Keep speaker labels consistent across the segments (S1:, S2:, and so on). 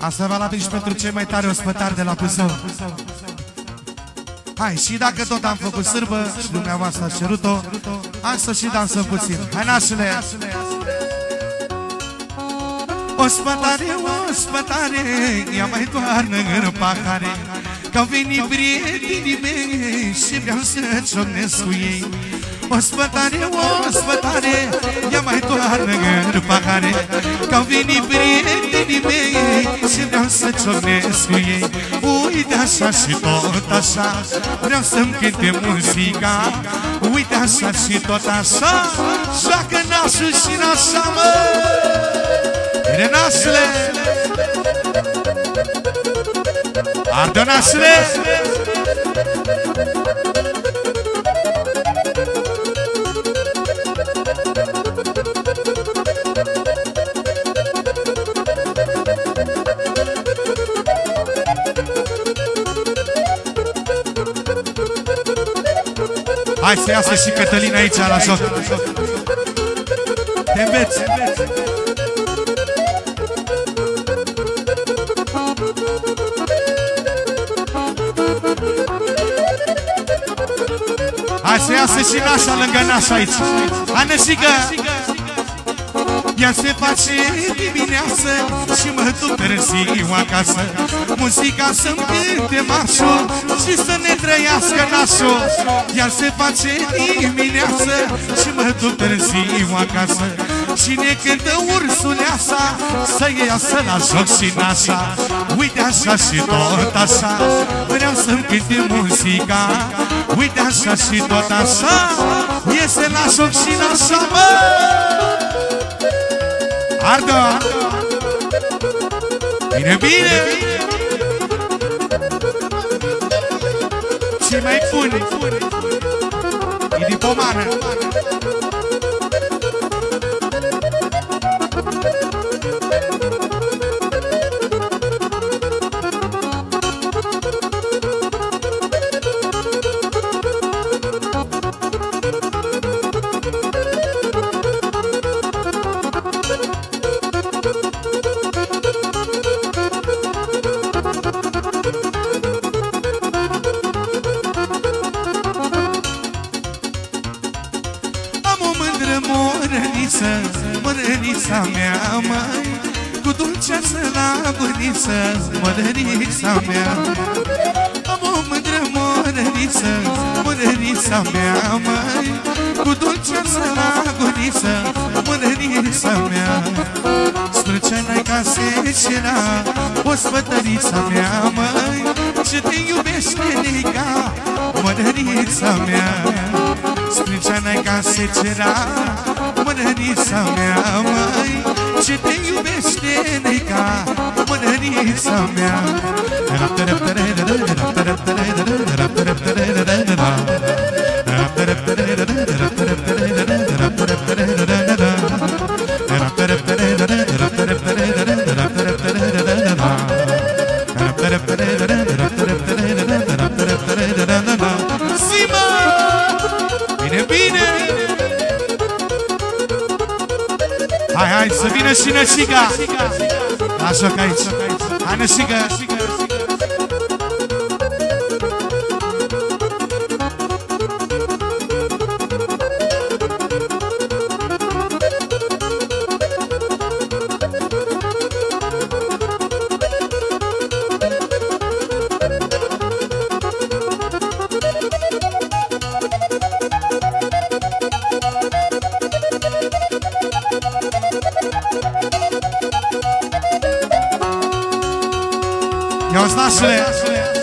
S1: Asta valabil și pentru cei mai tare ospătari de la Buzău. Hai, și dacă tot am făcut sârbă și dumneavoastră ați cerut-o, hai să și dansăm puțin. Hai, nașule! Ospătare, ospătare, ia mai toarnă în pahare, Că-au venit prietenii mei și vreau să ciocnesc cu ei. Ospătare, ospătare, ia mai toarnă în pahare, Că-au venit prietenii mei și vreau să ciocnesc cu ei. Uite așa și tot așa, vreau să-mi cânte muzica, Uite așa și tot așa, joacă nașul și nașa, măi! Bine, nașule! Ardă, nașule! Hai să iasă și Cătălina aici la joc. Te înveți. Hai să iasă și nașa lângă nașa aici. Hai nășică Ea se face dimineață Și mă duc târziu acasă. Muzica să-mi cânte marșul Și să ne trăiască nașul. Ea se face dimineață Și mă duc târziu acasă. Și ne cântă ursuleasa Să iasă la joc și nașa. Uite așa și tot așa Vreau să-mi cânte muzica. Uite așa și tot așa Iese la joc și nașa, mă! Ardă! Bine, bine! Ce mai pune? E din pomană! Sprânceana ca secera Mânărița mea, Ia uzi,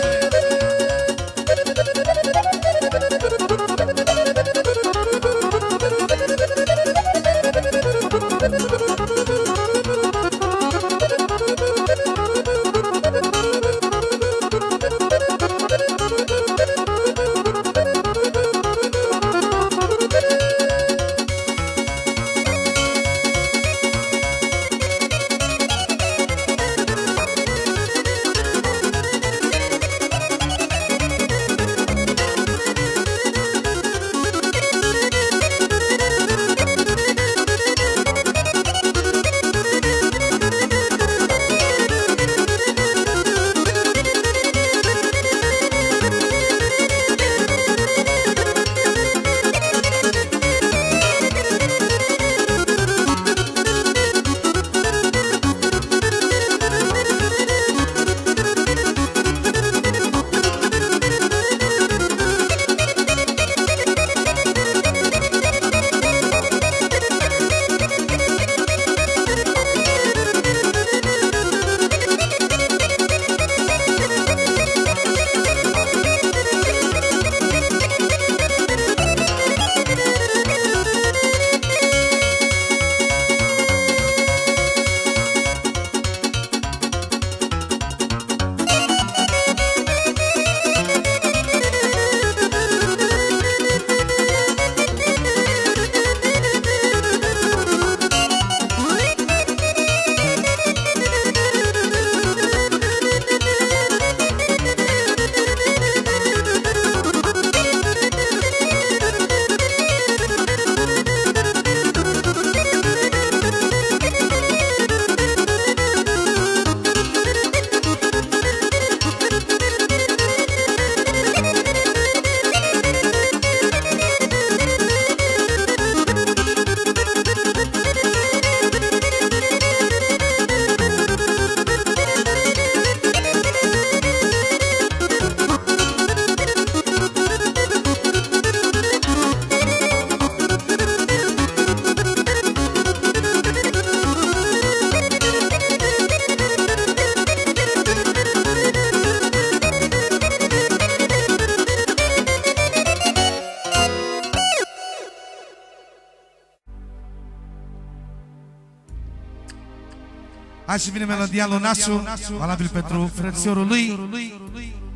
S1: și vine melodia lui Nasu, valabil pentru frățiorul lui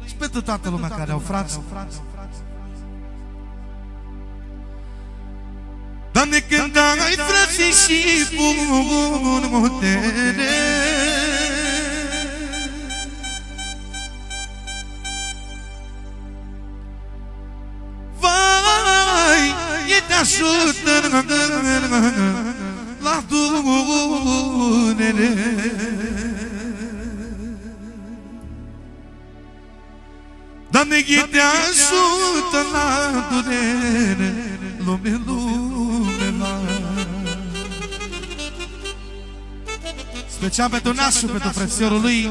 S1: și pentru toată lumea care au frați. Doamne, când ai frații și bun putere Vai, durere Lume, lume, Special pentru nașul, pentru frățiorul lui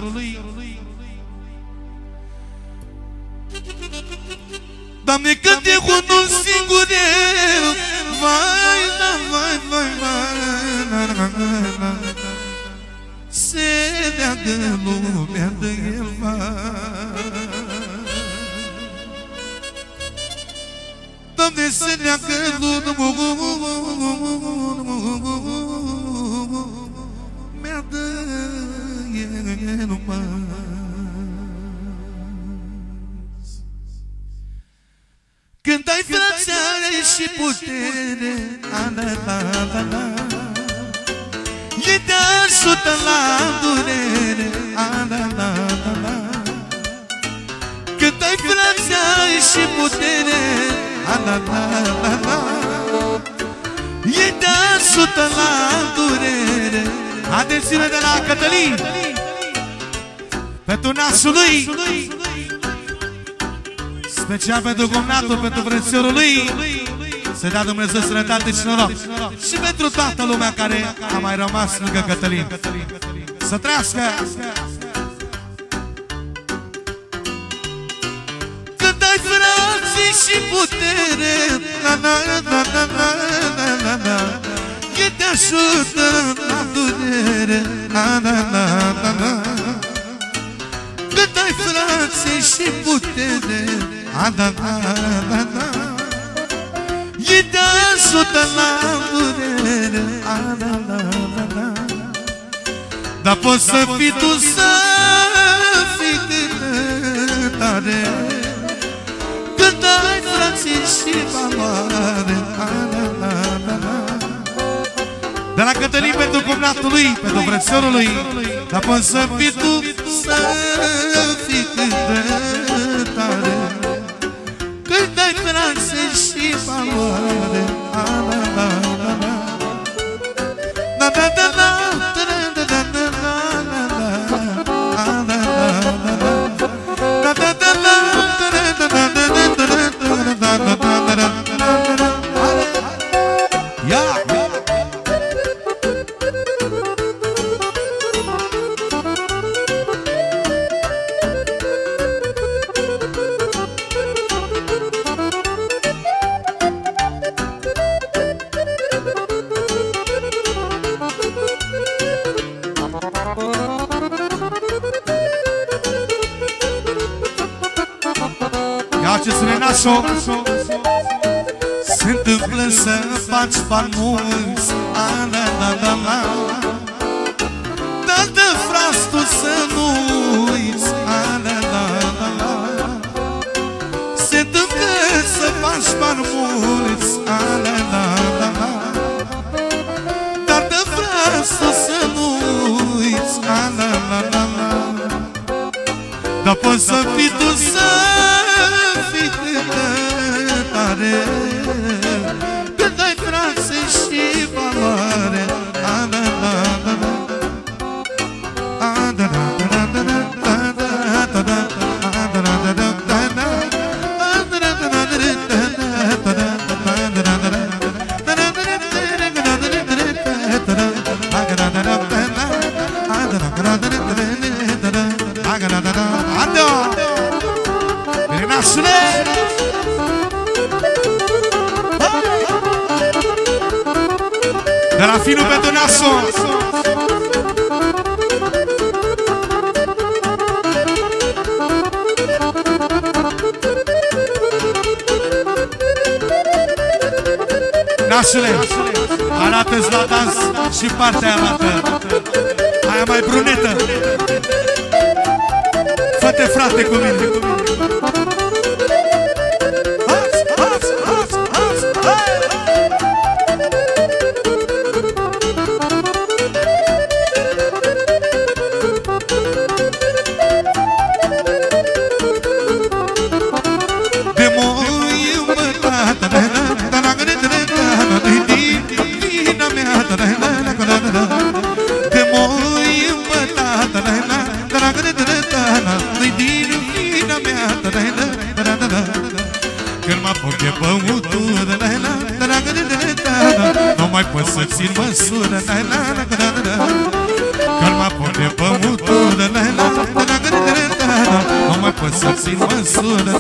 S1: la, la, la, la. E te ajută la durere. Atențiune de la Cătălin. Pentru nasul lui. Special pentru gomnatul, pentru frățiorul lui. Să dea Dumnezeu sănătate și noroc. Și pentru toată lumea care a mai rămas lângă Cătălin. Să trăiască. Când ai frații și putere ajută la durere Na, na, na, na, na Cât ai frate și putere A, na, na, na, na E ajută la durere A, na, na, na, na Dar ai dragții și valoare De la Cătălin pentru cumnatului, pentru frățiorului La până să fii tu, să fii cât de tare. Cât de dragții și valoare. Da, da, da, da. Bani mulți a, la, la, la, la. Dar de fras tu să nu uiți a, la, la, la, la. Se întâmplă să faci bani mulți a, la, la, la, la. Dar de fras tu să nu uiți a, la, la, la, la. Dar poți să fii tu să Wilson Nașule, arată-ți la dans și partea aia lată Aia mai brunetă. Fă-te frate cu mine. Haps, haps, haps, haps, haps Calma pune pământul Nu mai pot să țin măsură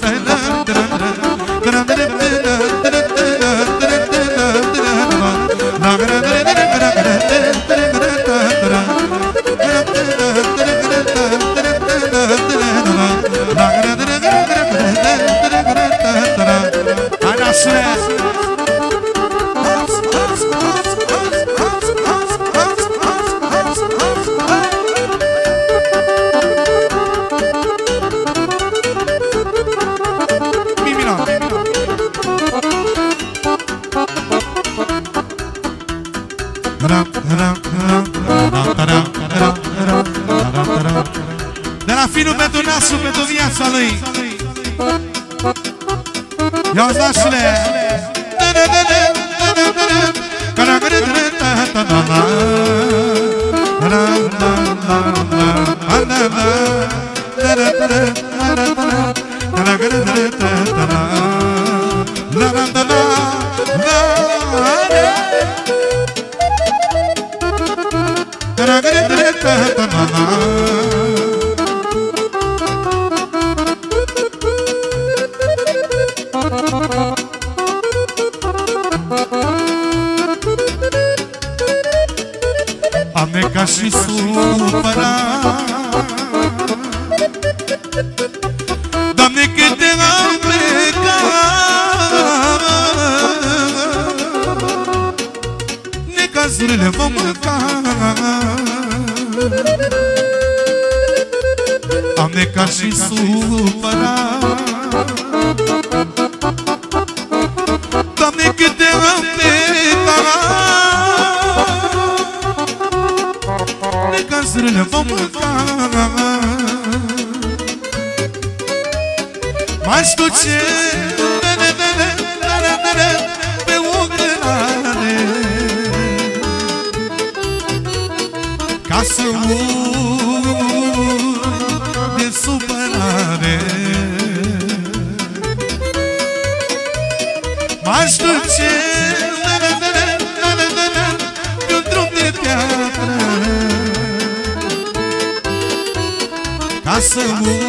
S1: Sự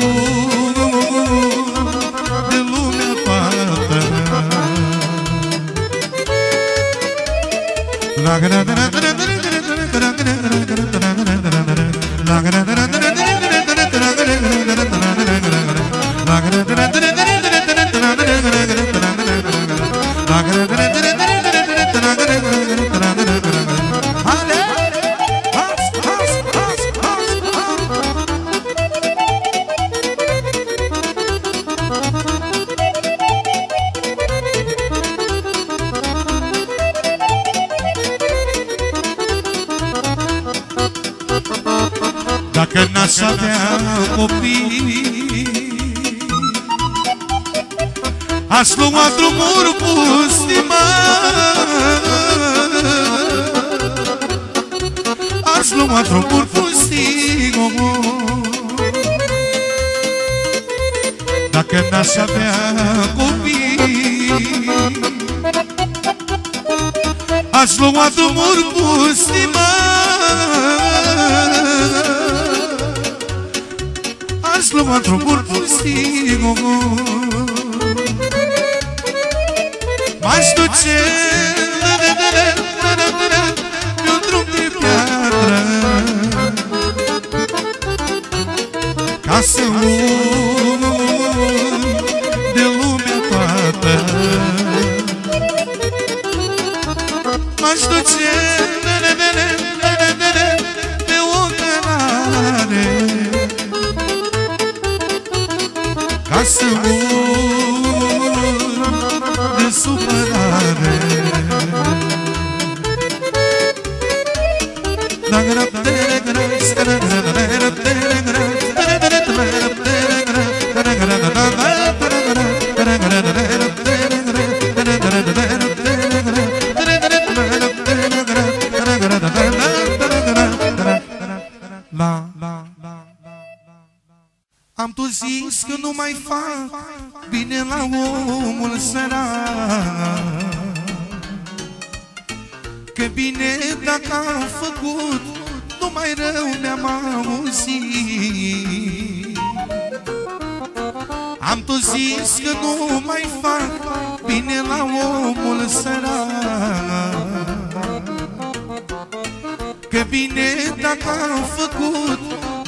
S1: făcut,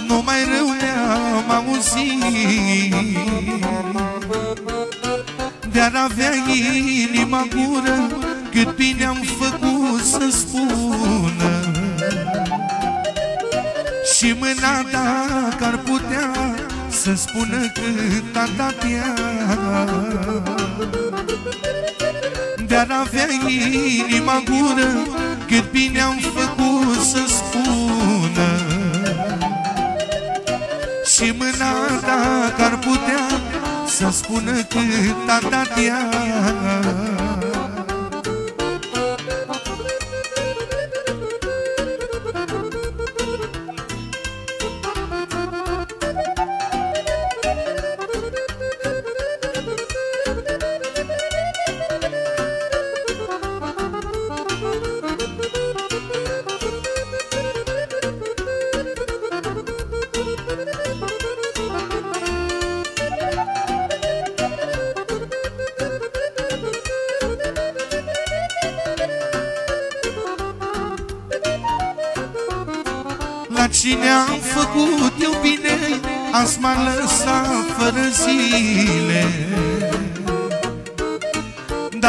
S1: numai rău mi-am auzit. De-ar avea inima gură cât bine am făcut să spună. Și mâna dacă ar putea Să spună cât a dat ea. De-ar avea inima gură cât a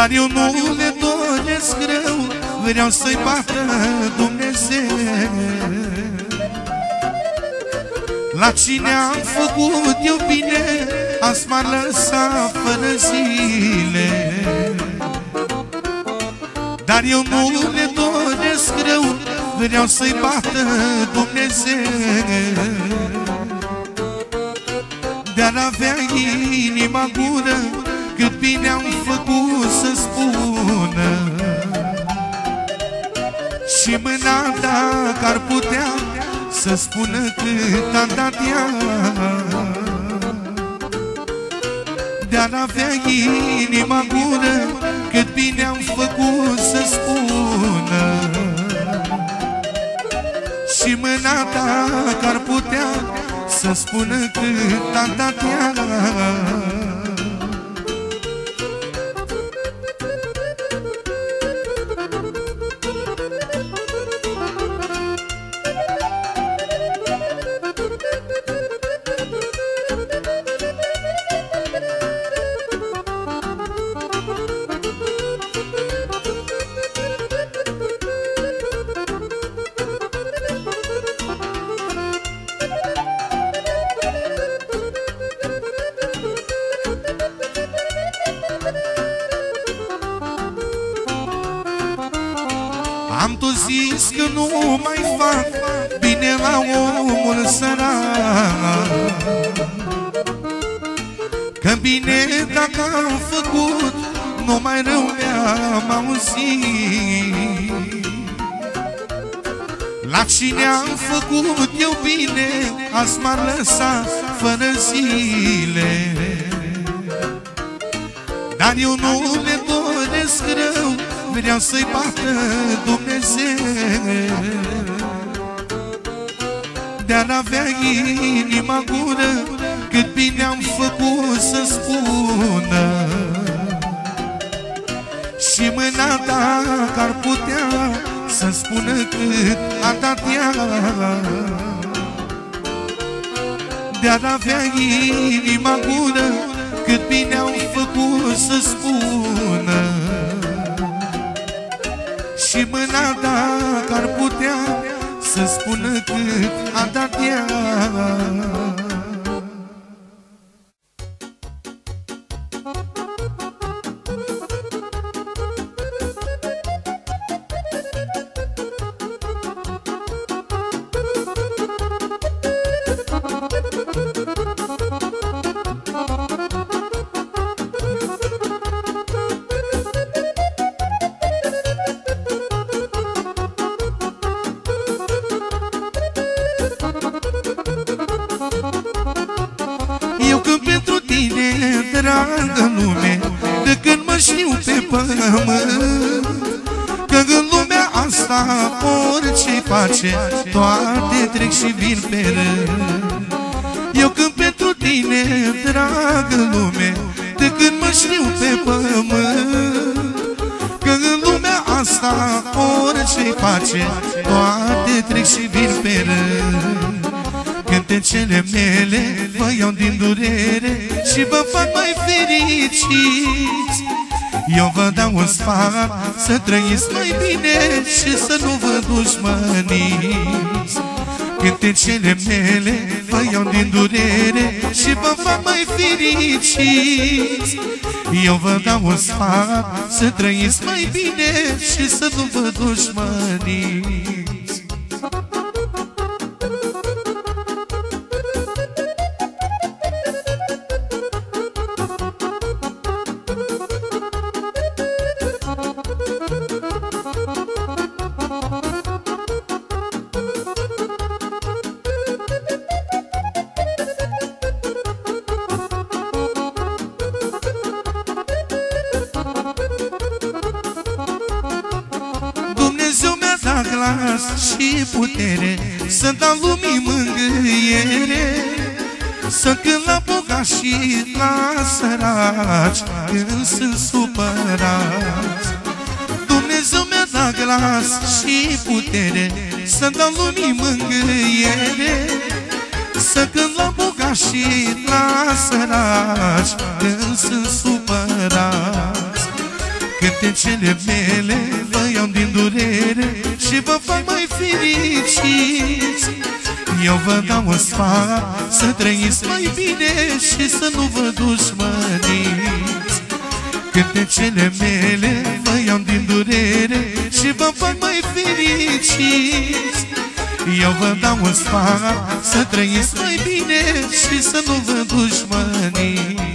S1: Dar eu nu le doresc rău Vreau să-i bată Dumnezeu. La cine am făcut eu bine Azi m-a lăsat fără zile. Dar eu nu le doresc rău Vreau să-i bată Dumnezeu. De-ar avea inima gură Cât bine am făcut să spună. Și mâna dacă ar putea Să spună cât a dat ea. De-ar avea inima gură Cât bine am făcut să spună. Și mâna ta ar putea Să spună cât a dat ea auzit La cine am făcut eu bine, azi m-ar lăsa fără zile. Dar eu nu le doresc rău Vreau să-i bată Dumnezeu. De-ar avea inima gură Cât bine am făcut să spună. Și mâna dacă ar putea Să spună cât a dat ea. De-ar avea inima gură Cât bine am făcut să spună. Și mâna dacă ar putea Să spună cât a dat ea și vin pe rând. Eu când pentru tine, dragă lume De când mă știu pe pământ. Că în lumea asta orice face Toate trec și vin pe rând. Cântecele mele vă iau din durere Și vă fac mai fericiți. Eu vă dau un sfat să trăiți mai bine Și să nu vă dușmăniți Cântecele mele vă iau din durere Și vă fac mai fericiți. Eu vă dau un sfat să trăiți mai bine Și să nu vă dușmăniți glas și putere Să dau lumii mângâiere. Să cânt la bogat și la săraci Când sunt supărați. Dumnezeu mi-a dat glas și putere Să dau lumii mângâiere. Să cânt la bogat și la săraci Când sunt supărați. Cântecele mele vă iau din durere Și vă fac mai fericiți. Eu vă dau un sfat Să trăiți mai bine Și să nu vă dușmăniți. Cântecele mele vă iau din durere Și vă fac mai fericiți. Eu vă dau un sfat Să trăiți mai bine Și să nu vă dușmăniți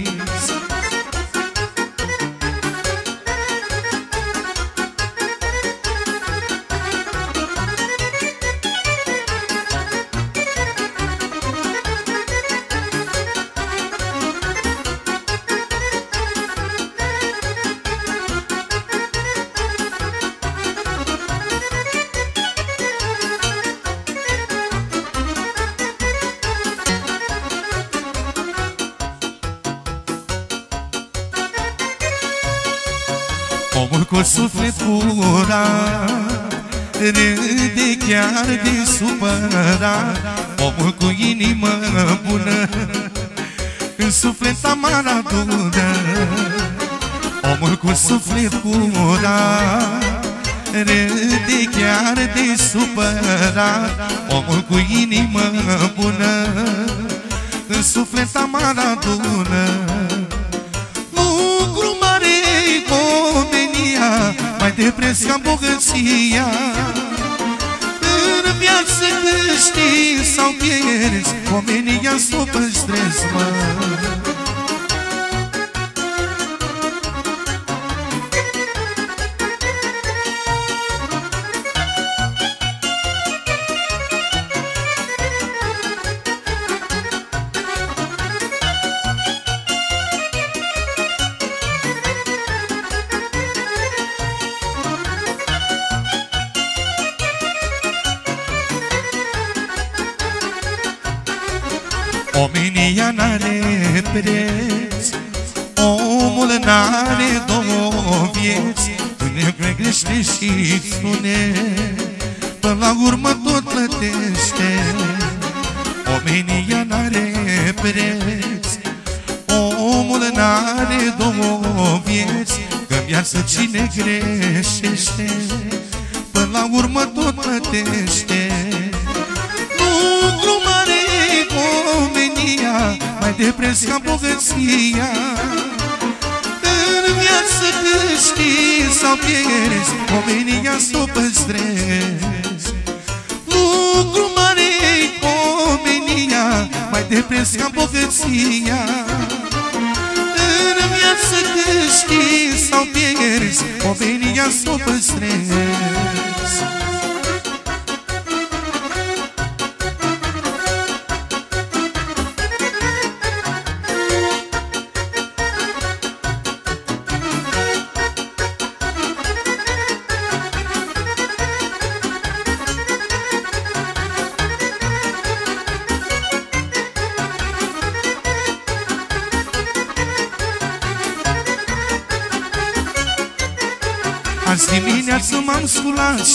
S1: Râde chiar de supărat Omul cu inimă bună În suflet amar adună. Omul cu suflet curat Râde chiar de supărat Omul cu inimă bună În suflet amar adună. Mai de preț ca bogăția. În viață câștigi sau pierzi Omenia s-o păstrezi, mă Omenia s-o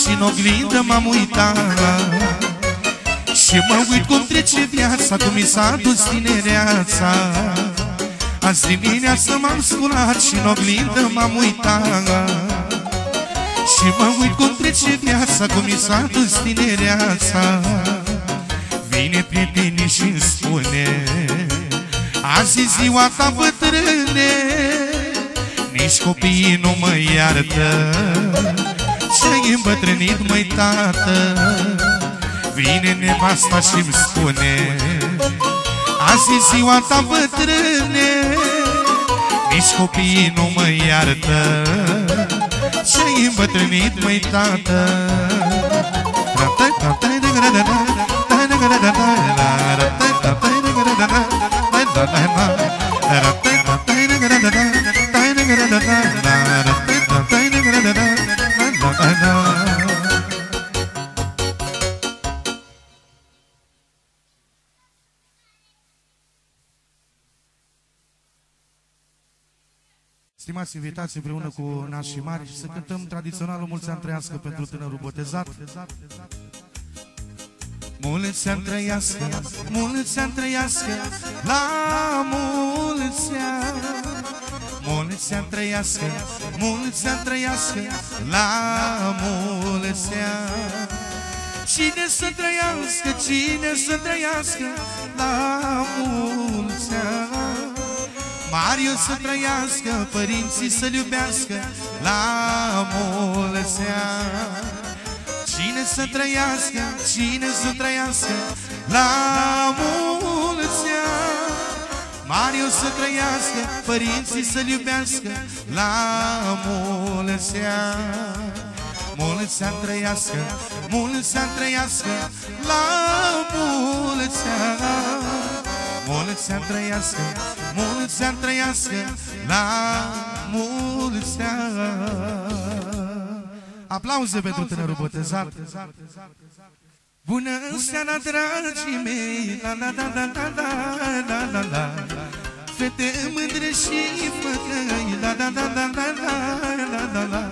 S1: și în oglindă m-am uitat Și mă uit cum trece viața, cum mi s-a dus tinereața. Azi dimineață m-am sculat și în oglindă m-am uitat Și mă uit cum trece viața, cum mi s-a dus tinereața. Vine prietenii și-mi spune Azi e ziua ta bătrâne Nici copiii nu mă iartă Și-ai îmbătrânit, măi tată. Vine nevasta și-mi spune Azi e ziua ta bătrâne Nici copiii nu mă iartă. Și-ai îmbătrânit, măi tată Stimați invitați împreună cu nașii mari să cântăm tradiționalul Mulți ani trăiască pentru tânărul botezat. Mulți ani trăiască, mulți ani trăiască, la mulți ani. Mulți ani trăiască, mulți ani trăiască, la mulți ani. Cine să trăiască, cine să trăiască, la mulți ani. Mario să trăiască, părinții să-l iubească, la mulți ani. Cine să trăiască, cine să trăiască La mulți ani Mario să trăiască, părinții să-l iubească La mulți ani Mulți ani trăiască, mulți ani trăiască La mulți ani Mulți ani trăiască, mulți ani trăiască La mulți ani Aplauze pentru tânărul botezat Bună seara, dragii mei La la la la la la la la la Fete mândre și făcăi La la la la la la la la la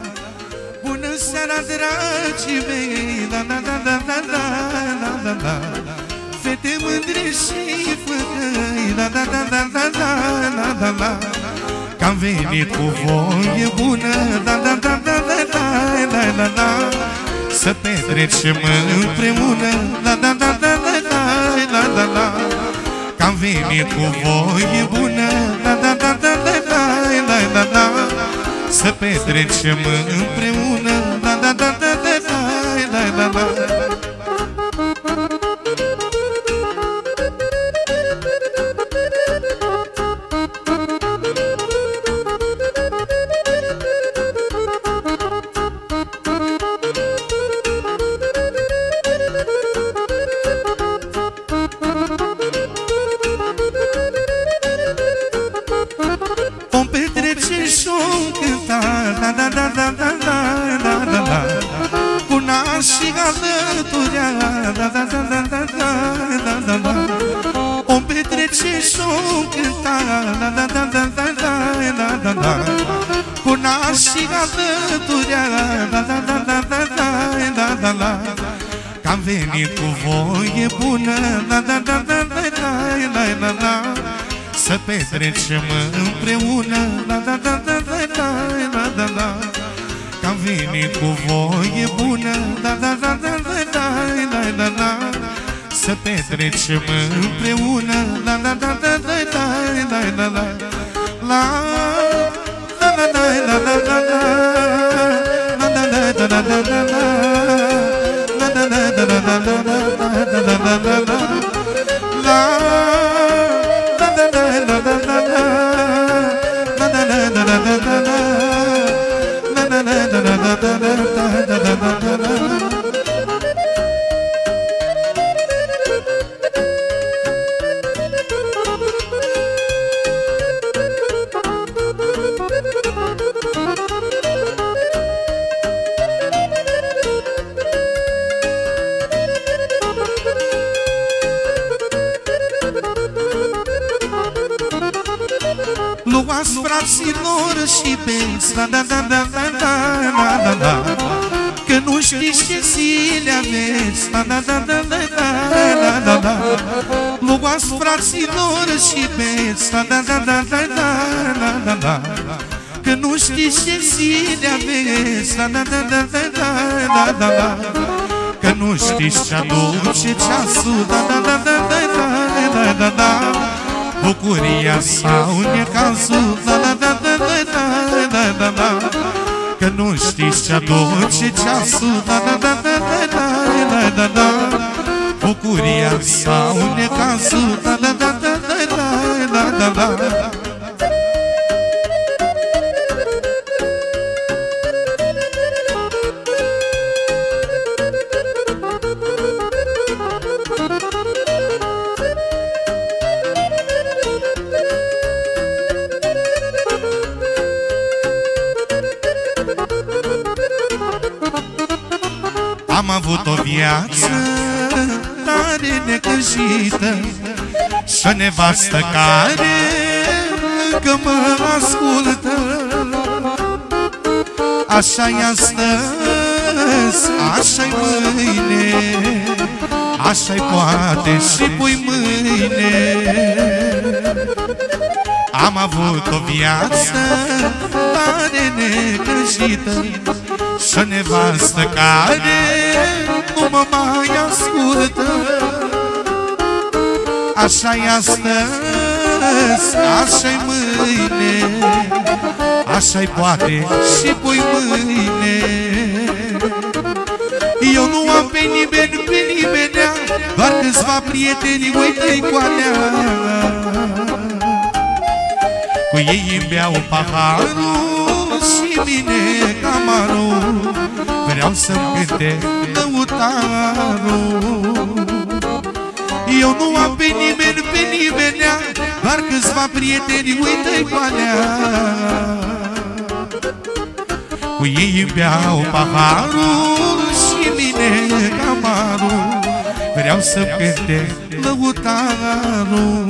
S1: Bună seara, dragii mei La la la la la la la la la Fete mândre și făcăi La la la la la la la la la Că am venit cu voie bună La la la la la la la la la Să petrecem împreună La la la la la la la la la Că am venit cu voie bună La la la la la la la la la Să petrecem împreună La la la la la bună La la la la la la la la la să petrecem împreună La la la la la la la la la Că am venit cu voie bună La la la la la la la la la Să petrecem împreună La la la la la la la la la La la la la la la la La la la la la la la la La la la la la la la la na na fraților și beți Da, da, da, da, da, da, da, da, da Că nu știți ce zile aveți Da, da, da, da, da, da, da, da, da Că nu știți ce aduce ceasul Da, da, da, da, da, da, da, da, da Bucuria sau necazul Da, da, da, da, da, da, da, da, da Că nu știți ce aduce ceasul Da, da, da, da, da, da, da, da, da Bucuria sau necazul. Da, da, da, da, da, da, da, da, da. Am avut o viață tare necăjită Și o nevastă care încă mă ascultă. Așa-i astăzi, așa-i mâine Așa-i poate și pui mâine. Am avut o viață tare necăjită și o nevastă care nu mă mai ascultă Așa-i astăzi, așa-i mâine Așa-i poate și pui mâine. Eu nu am pe nimeni, pe nimenea Doar câțiva prieteni, uite-i cu alea Cu ei îmi beau paharul și mine camarul Vreau să-mi cânte lăutarul Eu nu am pe nimeni, pe nimenea Doar câțiva prieteni, uite-i cu alea Cu ei îmi beau paharul și mine camarul Vreau să-mi cânte lăutarul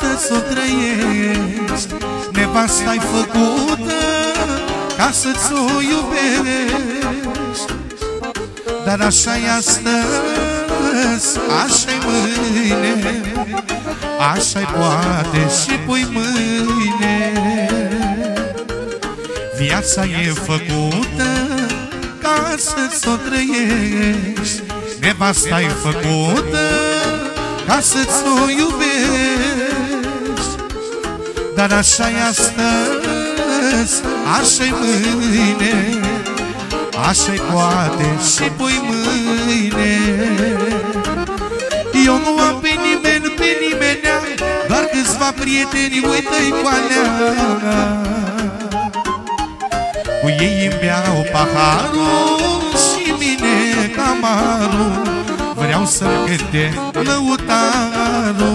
S1: ca să o trăiești Nevasta-i făcută ca să-ți o iubești. Dar așa-i astăzi, așa-i mâine Așa-i poate și pui mâine. Viața e făcută ca să-ți o trăiești. Nevasta-i făcută ca să-ți o iubești Dar așa-i astăzi, așa-i mâine Așa-i poate și pui mâine. Eu nu am pe nimeni, pe nimenea Doar câțiva prieteni, uită-i cu alea Cu ei îmi beau paharul și mine camarul Vreau să-mi cânte lăutarul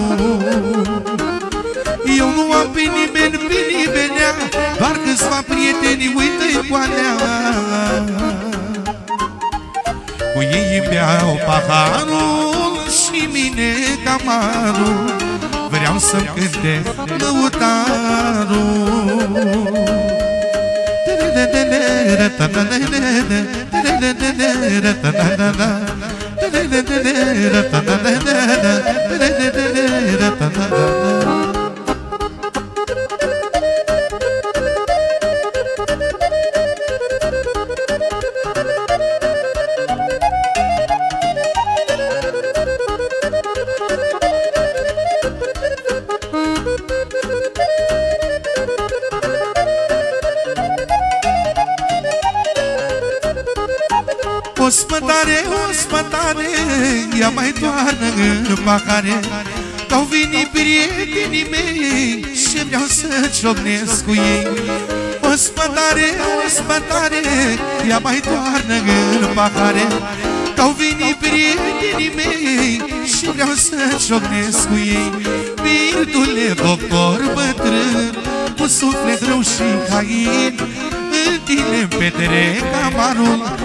S1: eu nu am pe nimeni, pe nimenea Doar câțiva prieteni, uită-i coanea Cu ei beau paharul și mine camarul Vreau să-mi cânte lăutarul Da-da-da-da-da Ia mai toarnă în pahare. Că-au venit prietenii mei Și vreau să ciocnesc cu ei. O spătare, o spătare Ia mai toarnă în pahare. Că-au venit prietenii mei Și vreau să ciocnesc cu ei. Birdule, doctor bătrân Cu suflet rău și hain În tine petrec amarul. Cu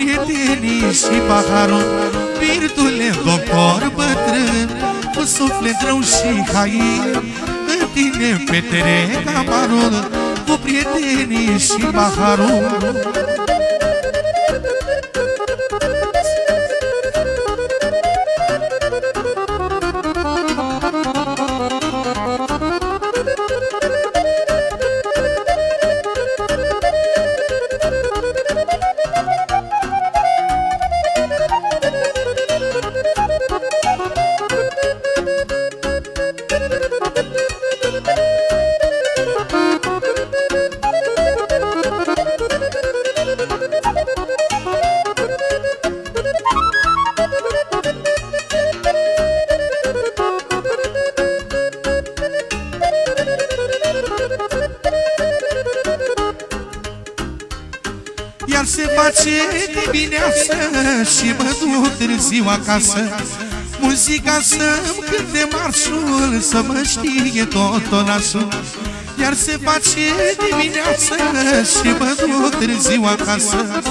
S1: prietenii și paharul Birdule, doctor bătrân Cu suflet rău și hain. În tine petrec amarul Cu prietenii și paharul târziu acasă. Muzica să-mi cânte marșul Să mă știe tot orașul Iar se face dimineață Și mă duc târziu acasă.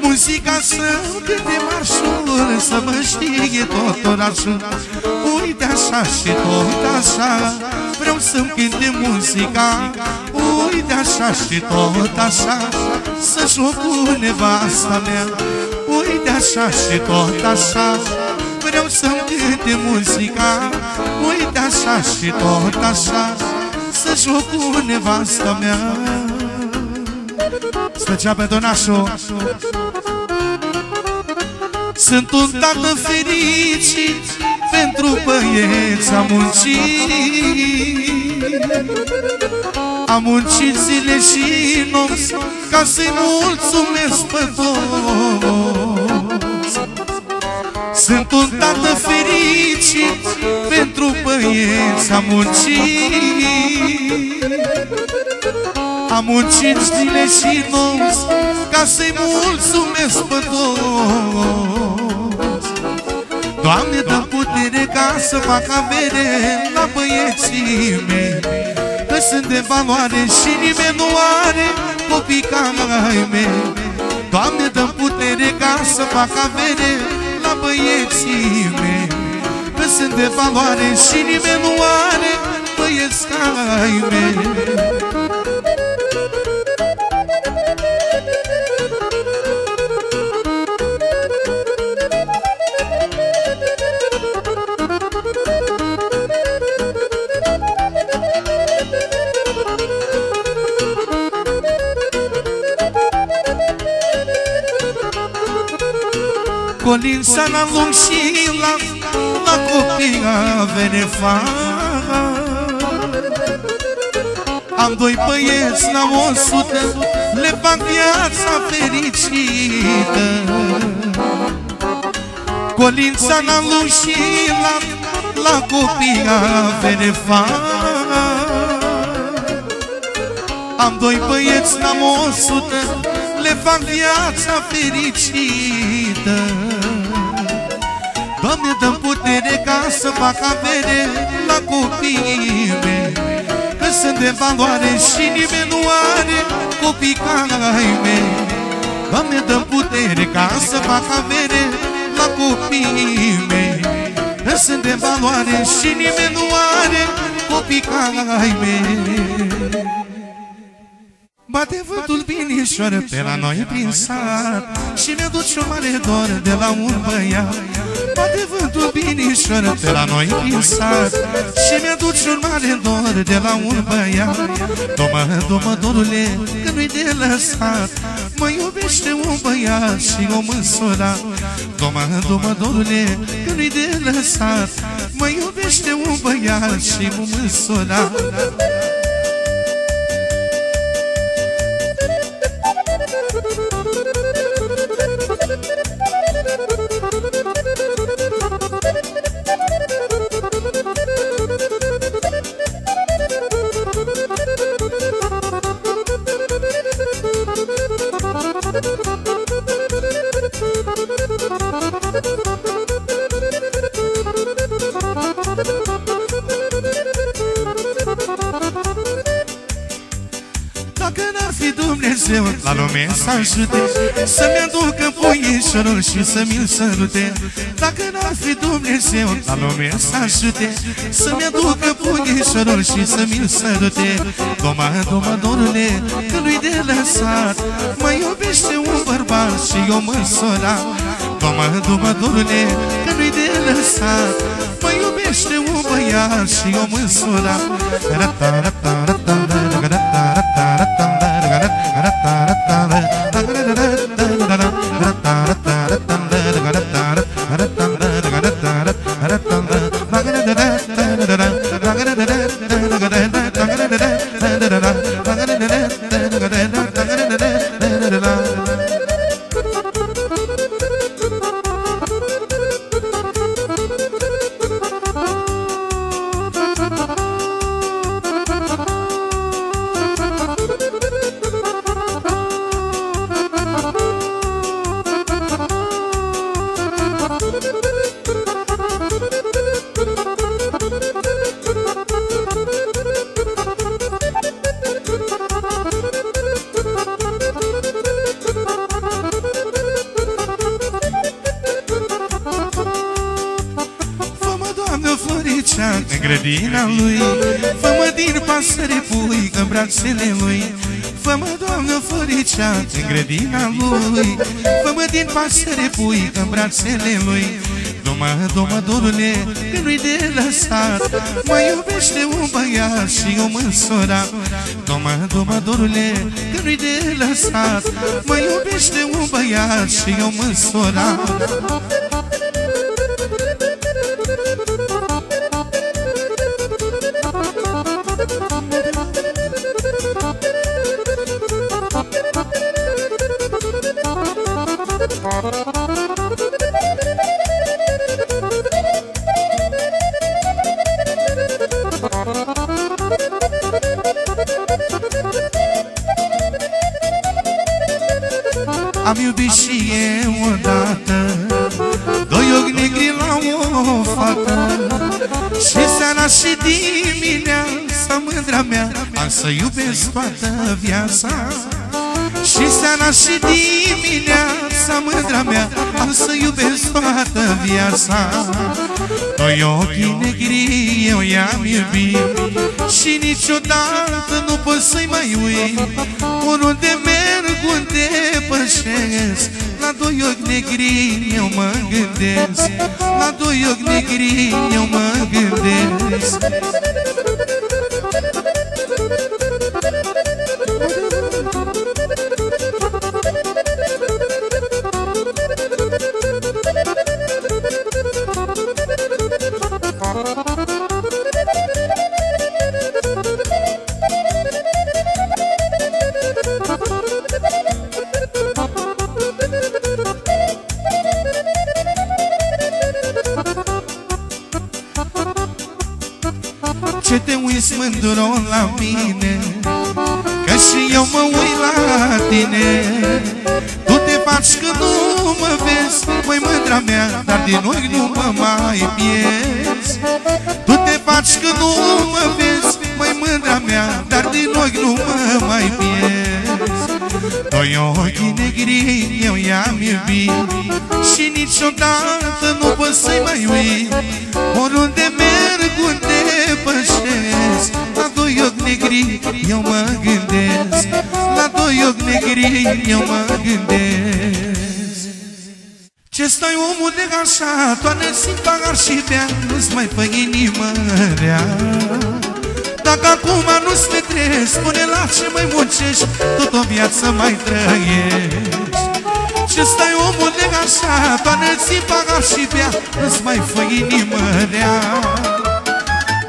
S1: Muzica să-mi cânte marșul Să mă știe tot orașul Uite așa și tot așa Vreau să-mi cânte muzica. Uite așa și tot așa Să joc cu nevasta mea Uite așa și tot așa Vreau să-mi cânte muzica. Uite așa și tot așa Să joc cu nevasta mea. Special pentru nașul Sunt un tată fericit Pentru băieți am muncit am muncit zile și nopți Ca să-i mulțumesc pe toți Sunt un tată fericit Pentru băieți am muncit Am muncit zile și nopți Ca să-i mulțumesc pe toți. Doamne, dă putere ca să fac avere la băieții mei. Că sunt de valoare și nimeni nu are copii ca ai mei. Doamne, dă putere ca să fac avere la băieții mei. Că sunt de valoare și nimeni nu are băieți ca ai mei Colința la lung și la, la copii avere Am doi băieți la o sută Le fac viața fericită. Colința la lung și la, la copii avere Am doi băieți la o sută le fac viața fericită Doamne, dă putere ca să fac avere la copiii mei. Că sunt de valoare și nimeni nu are copii ca ai mei. Doamne, dă putere ca să fac avere la copiii mei. Că sunt de valoare și nimeni nu are copii ca ai mei. Bate vântul binișor pe la noi prin sat Și mi-aduce o mare dor de la un băiat Bate vântul binișor pe la noi prin sat. Și mi-aduce un mare dor de la un băiat. Domă, domă, dorule, că nu-i de lăsat. Mă iubește un băiat și o măsura. Domă, domă, dorule, că nu-i de lăsat. Mă iubește un băiat și o măsura Thank you. Dumnezeu La lume. Să ajute Să-mi aducă puișorul și să mi-l sărute. Dacă n-ar fi Dumnezeu La lume să ajute Să-mi aducă puișorul și să mi-l sărute. Doma, doma, dorule Că nu-i de lăsat Mă iubește un bărbat și eu mă sora. Doma, doma, dorule Că nu-i de lăsat Mă iubește un băiat și eu mă sora. Rata, rata, rata, rata, pasăre pui în brațele lui. Doma, doma, dorule, că nu-i de lăsat. Mă iubește un băiat și o măsora Doma, doma, dorule, că nu-i de lăsat. Mă iubește un băiat și o măsora Am iubit și eu odată. Doi ochi negri la o fată. Și seara și dimineața Mândra mea Am să iubesc toată viața. Și seara și dimineața Mândra mea Am să iubesc toată viața. Doi ochi negri eu i-am iubit Și niciodată nu pot să-i mai uit. Oriunde merg, unde pășesc. La doi ochi negri eu mă gândesc. La doi ochi negri eu mă gândesc la tine Tu te faci că nu mă vezi Măi mândra mea, dar din ochi nu mă mai pierzi. Tu te faci că nu mă vezi Măi mândra mea, dar din ochi nu mă mai pierzi. Doi ochi negri eu i-am iubit Și niciodată nu pot să-i mai uit. Oriunde merg, unde pășesc La doi ochi negri eu mă gândesc La doi ochi negri eu mă gândesc. Ce stai omul de așa, toane simt pagar și bea Nu-ți mai fă inimă rea. Dacă acum nu-ți petreci Spune la ce mai muncești Tot o viață mai trăiești. Ce stai omul de așa Doamne ți pagar și bea Nu-ți mai fă inimă rea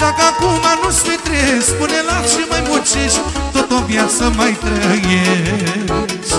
S1: Dacă acum nu-ți petreci Spune la ce mai muncești Tot o viață mai trăiești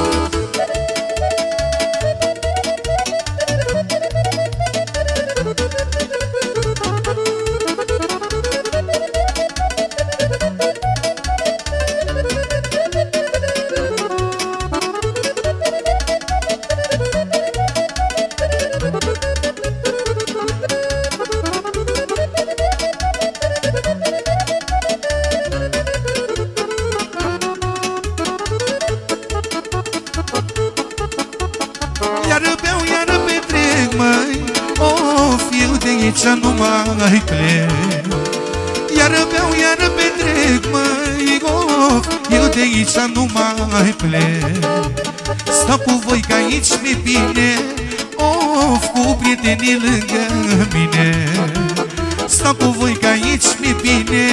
S1: prietenii lângă mine. Stau cu voi că aici mi bine.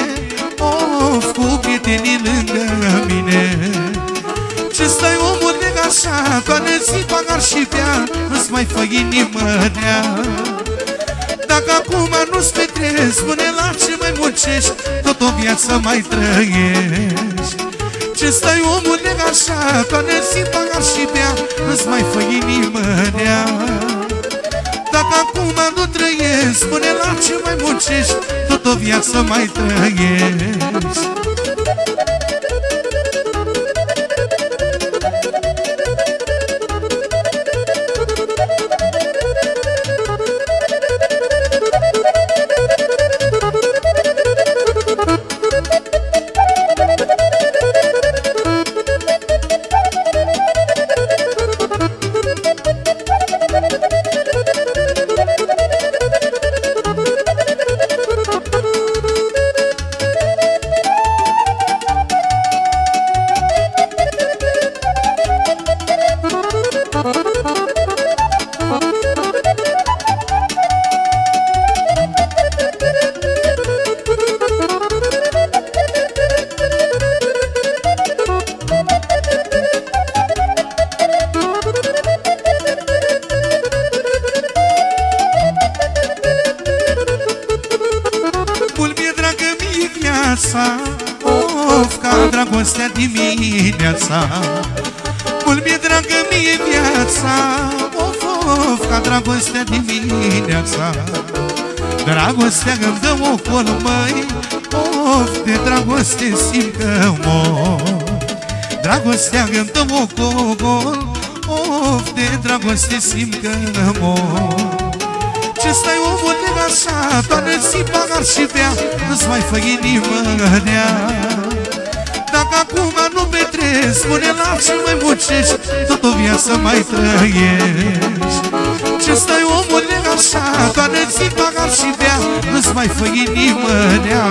S1: Of, cu prietenii lângă mine. Ce stai omul de așa Toată zi pagar și bea Nu-ți mai fă inimă nea Dacă acum nu-ți petrezi Spune la ce mai muncești Tot o viață mai trăiești. Ce stai omul de așa Toată zi pagar și bea Nu-ți mai fă inimă nea dacă acum nu trăiești Spune la ce mai muncești Tot o viață mai trăiești Dragostea îmi dă ocol Of, de dragoste simt că mor. Ce stai omul de așa Toată zi pagar și bea Nu-ți mai fă inimă nea Dacă acum nu petreci Spune la ce mai muncești Tot o viață mai trăiești. Ce stai omul de așa Toată zi pagar și bea Nu-ți mai fă inimă nea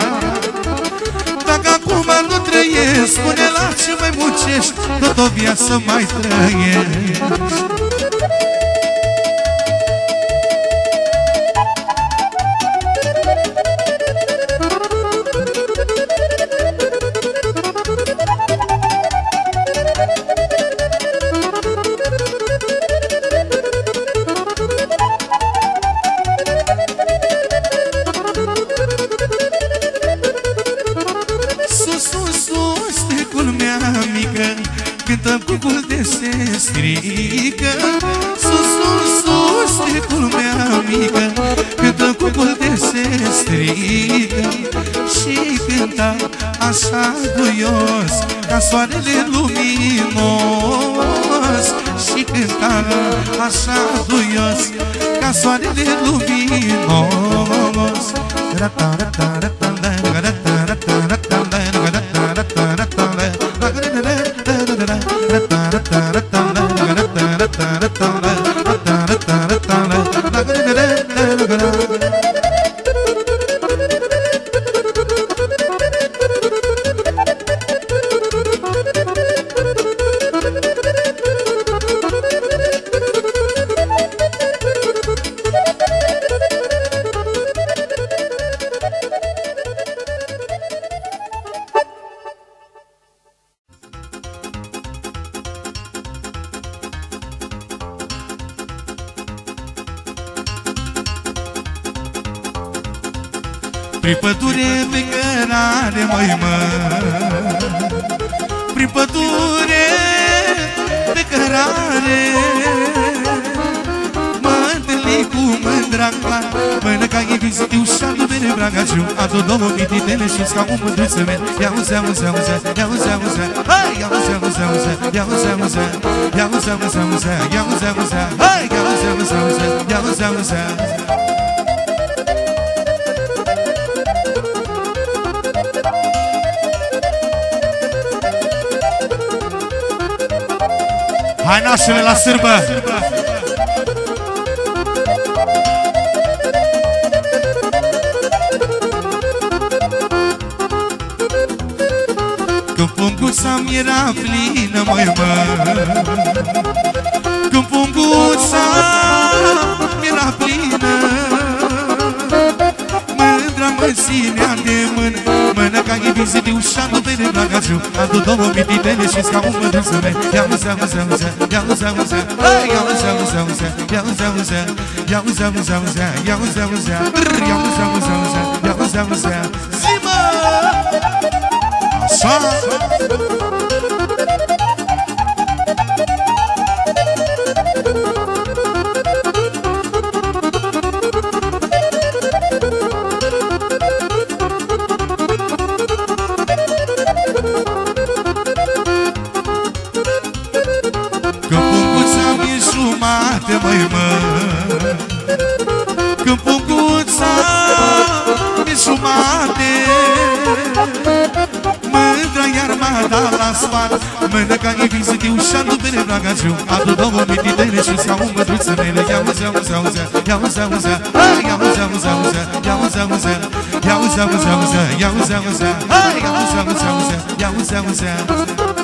S1: Dacă acum nu trăiești Spune la ce mai muncești Tot o viață mai trăiești strică Și cânta așa duios Ca soarele luminos Și cânta așa duios Ca soarele luminos Rata, uzea, ia uzea, uzea Ia uzea, uzea, uzea, ia uzea, uzea Zi-mă! Așa! Măi, mă Că punguța mi jumate Mândra iar m-a dat la spate Mână ca e vizitiu și-adu bine dragaciu Adu două mititele și scaun mădruțănele Ia uzea, uzea, uzea, ia uzea, uzea Ia uzea, uzea, uzea, ia uzea, uzea Ia uzea, uzea, uzea, ia uzea, uzea Ia uzea, uzea, uzea, ia uzea, uzea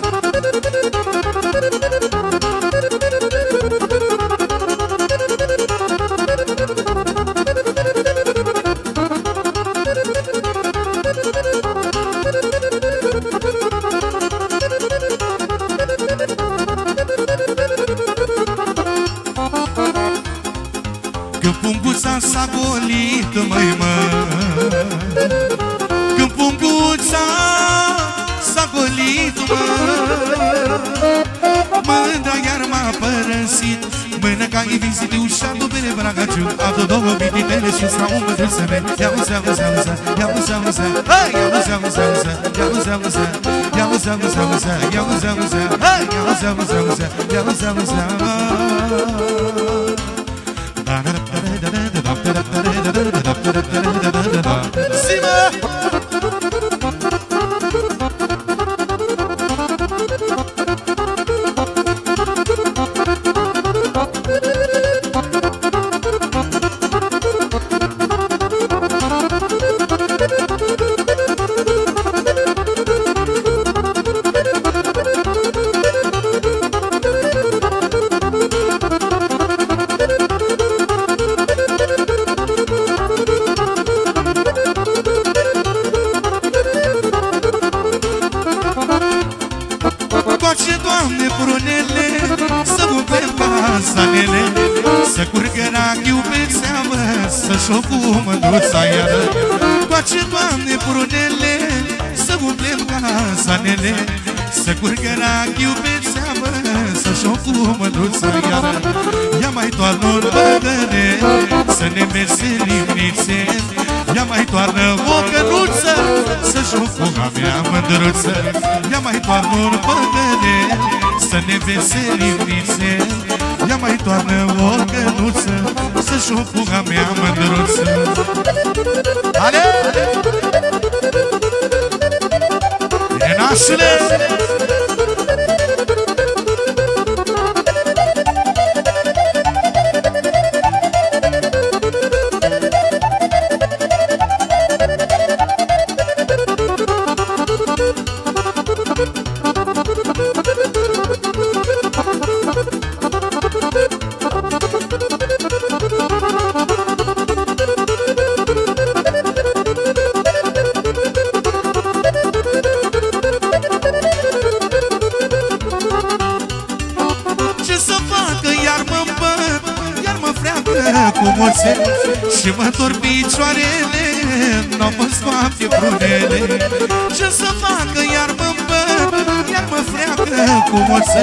S1: și-a dubele bragaciu Adu două bititele și s-a un mădru să me Ia uzea, uzea, uzea, ia uzea, uzea Hai, ia uzea, uzea, uzea, ia uzea, casanele Să curgă rachiu pe seamă Să-și o cu mândruța iară Ia mai toarnă un păgăne Să ne veselim nițel Ia mai toarnă o cănuță Să joc cu a mea mândruță. Ia mai toarnă un păgăne Să ne veselim nițel Ia mai toarnă o cănuță Să joc cu a mea mândruță. Ale! E nașule! Cu moțe Și mă dor picioarele N-au mă scoate prunele Ce să facă iar mă îmbăt Iar mă freacă cu moțe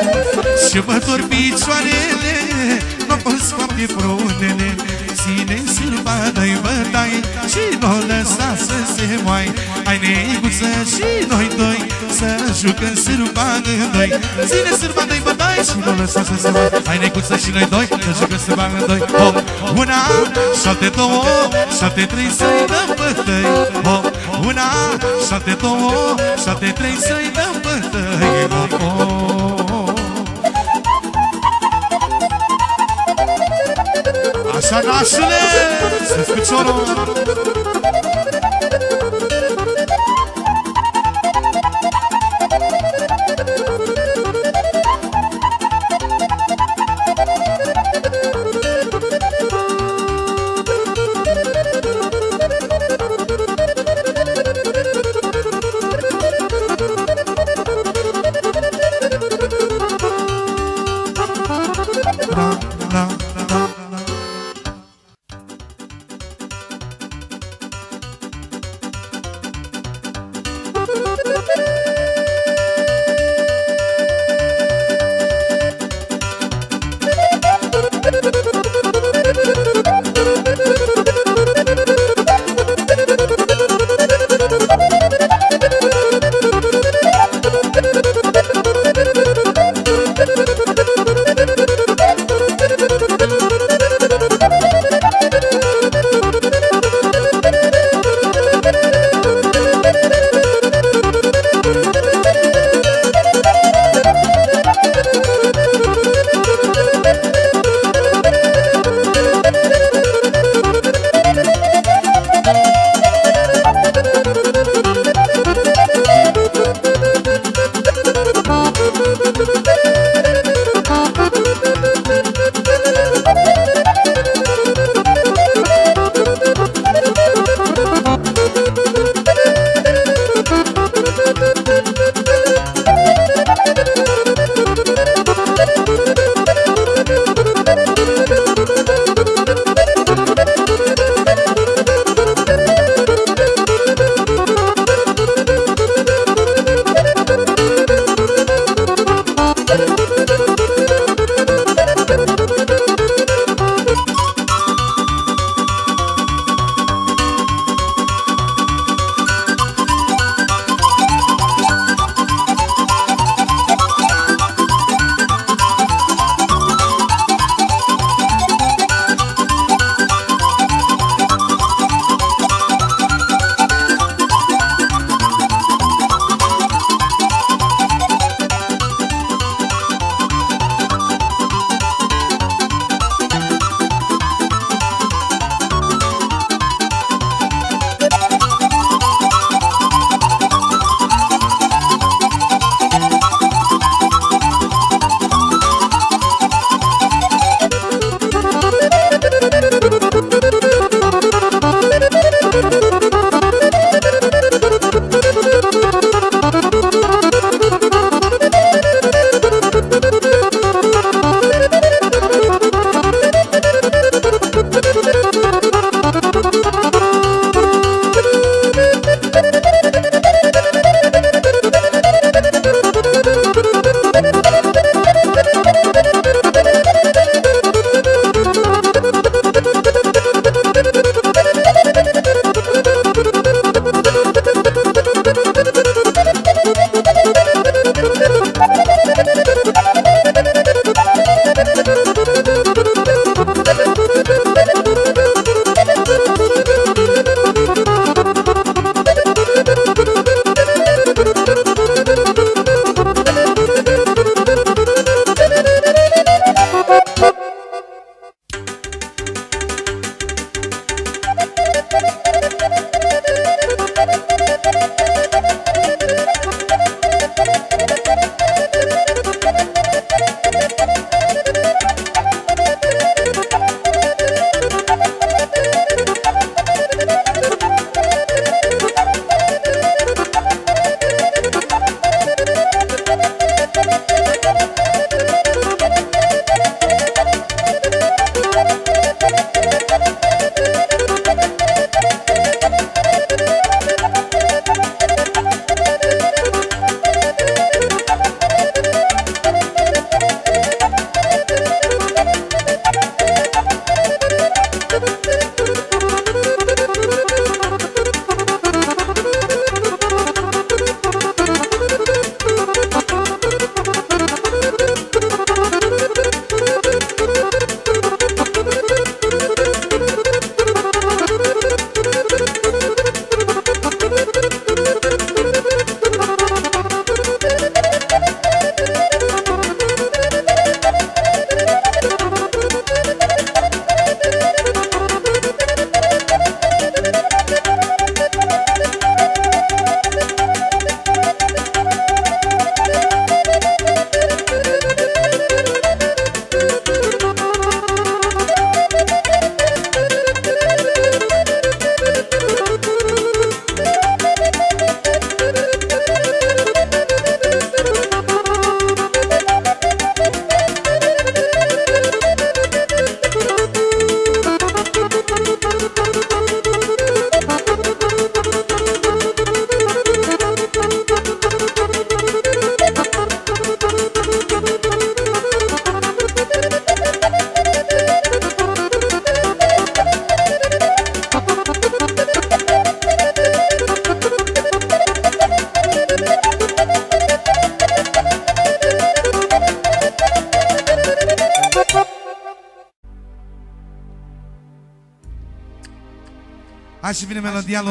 S1: Și mă dor picioarele N-au mă scoate prunele Ține sârba, dă-i bătaie Și nu lăsa să se moai Hai neguță și noi doi Să jucăm sârba în doi. Ține sârba, dă-i bătaie Și nu lăsa să se moai Hai neguță și noi doi Să jucăm sârba în doi. Hop, una, șapte, două Șapte, trei, să-i dăm bătăi. Hop, una, șapte, două Șapte, trei, să-i dăm bătăi. Hop, hop. Așa, nașule! Să-ți piciorul!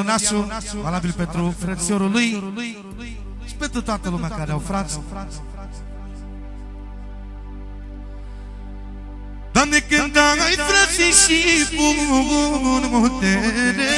S1: Lui Nasu, valabil pentru frățiorul lui și pentru toată lumea care au frați. Doamne, când ai frații și bun putere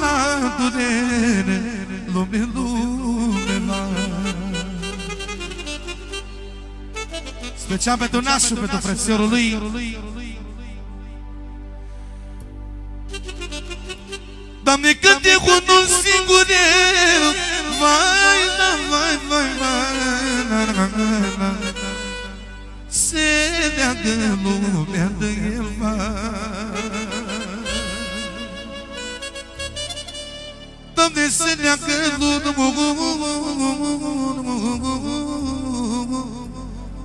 S1: la durere Lume, lume mare Special pentru nașul, pentru frățiorul lui. Doamne, cât e unul singur el Vai, da, vai, vai, vai na, na, na, na. Se leagă lumea de el, vai Doamne, se leagă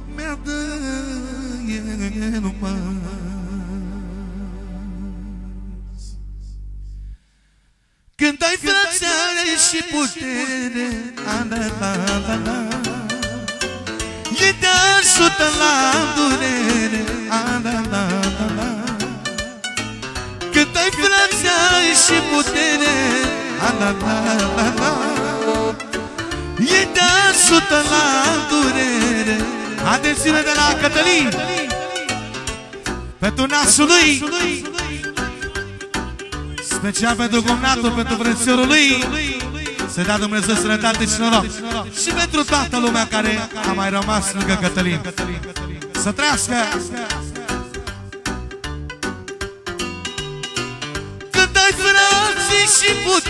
S1: lumea de el, mai Când ai frățeare și putere la, la, la, la, E te ajută la durere la, la, la, la, Când ai frățeare și putere la, la, la, la, la, E te ajută la durere. Atențiune de la Cătălin. Pentru nasul lui. Special pentru gomnatul, pentru frățiorul lui. Să dea Dumnezeu sănătate și noroc. Și pentru toată lumea care a mai rămas lângă Cătălin. Să trăiască. Când ai frații și putere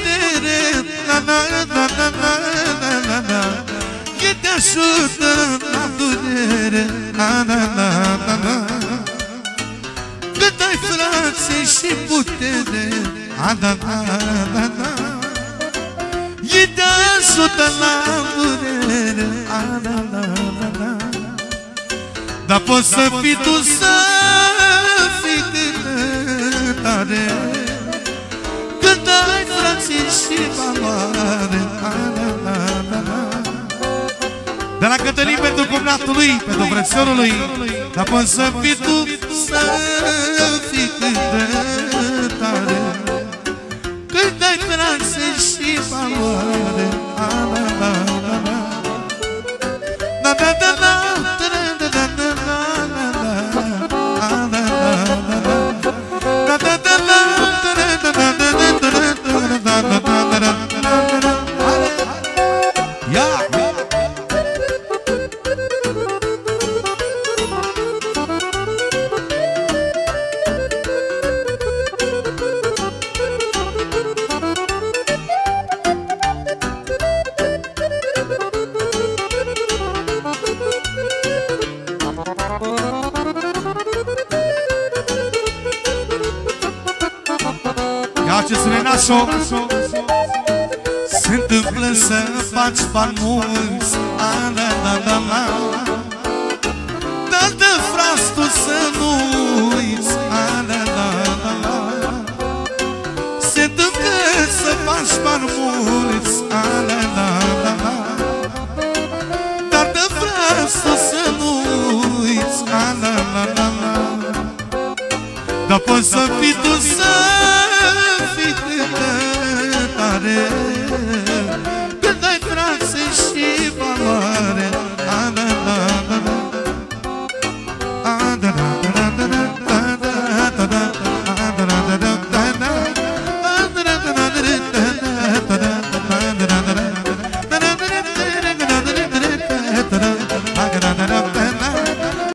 S1: Git yaşıdır Abdülere Ana ana ana Git ay Fransa işi bu tere Ana ana ana Git yaşıdır Abdülere Ana ana ana Dar poți să fii tu să fii tare. Când ai vieții și valoare. De la Cătălin pentru cumnatului, pentru frățiorului Dar până să fii tu, să fii cât de tare. Cât de trase și valoare. Da, da, da, da.